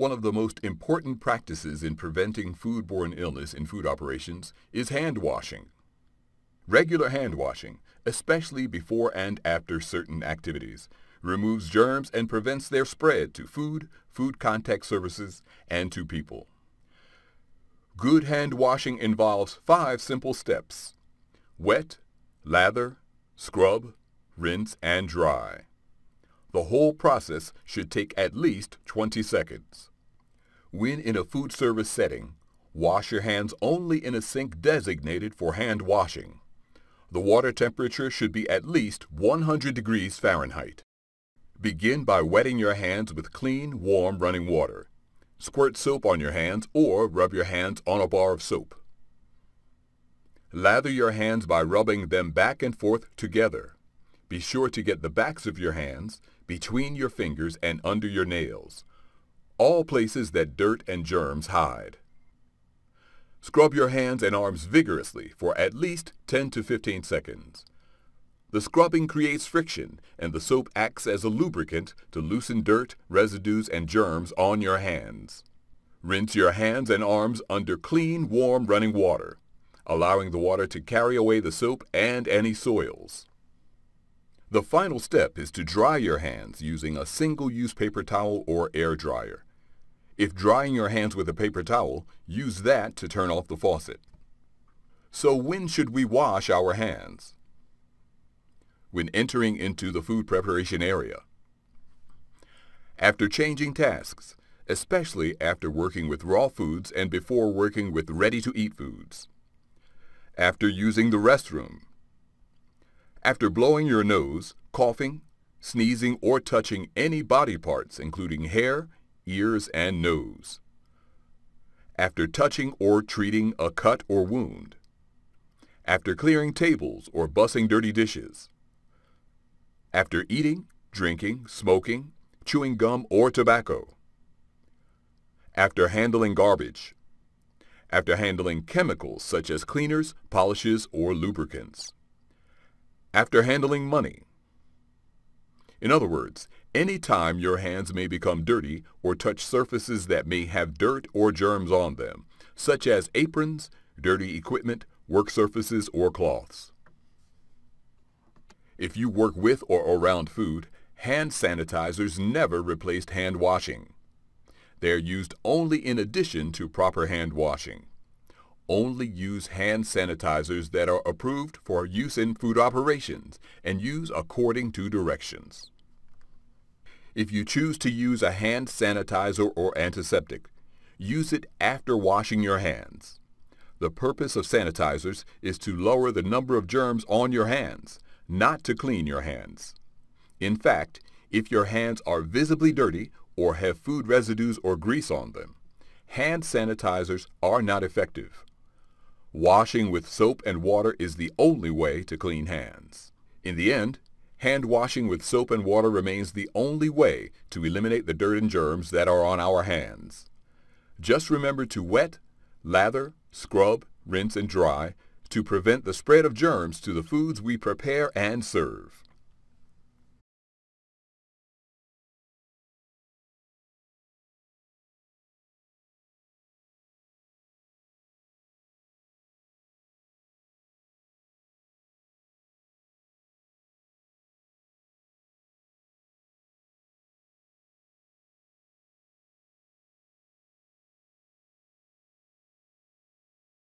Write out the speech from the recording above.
One of the most important practices in preventing foodborne illness in food operations is hand washing. Regular hand washing, especially before and after certain activities, removes germs and prevents their spread to food, food contact surfaces, and to people. Good hand washing involves five simple steps. Wet, lather, scrub, rinse, and dry. The whole process should take at least 20 seconds. When in a food service setting, wash your hands only in a sink designated for hand washing. The water temperature should be at least 100 degrees Fahrenheit. Begin by wetting your hands with clean, warm running water. Squirt soap on your hands or rub your hands on a bar of soap. Lather your hands by rubbing them back and forth together. Be sure to get the backs of your hands, between your fingers and under your nails all places that dirt and germs hide. Scrub your hands and arms vigorously for at least 10 to 15 seconds. The scrubbing creates friction, and the soap acts as a lubricant to loosen dirt, residues, and germs on your hands. Rinse your hands and arms under clean, warm running water, allowing the water to carry away the soap and any soils. The final step is to dry your hands using a single-use paper towel or air dryer. If drying your hands with a paper towel, use that to turn off the faucet. So when should we wash our hands? When entering into the food preparation area. After changing tasks, especially after working with raw foods and before working with ready-to-eat foods. After using the restroom. After blowing your nose, coughing, sneezing, or touching any body parts, including hair, ears, and nose. After touching or treating a cut or wound. After clearing tables or bussing dirty dishes. After eating, drinking, smoking, chewing gum or tobacco. After handling garbage. After handling chemicals such as cleaners, polishes, or lubricants. After handling money. In other words, any time your hands may become dirty or touch surfaces that may have dirt or germs on them, such as aprons, dirty equipment, work surfaces, or cloths. If you work with or around food, hand sanitizers never replaced hand washing. They are used only in addition to proper hand washing. Only use hand sanitizers that are approved for use in food operations and use according to directions. If you choose to use a hand sanitizer or antiseptic, use it after washing your hands. The purpose of sanitizers is to lower the number of germs on your hands, not to clean your hands. In fact, if your hands are visibly dirty or have food residues or grease on them, hand sanitizers are not effective. Washing with soap and water is the only way to clean hands. In the end, Hand washing with soap and water remains the only way to eliminate the dirt and germs that are on our hands. Just remember to wet, lather, scrub, rinse, and dry to prevent the spread of germs to the foods we prepare and serve.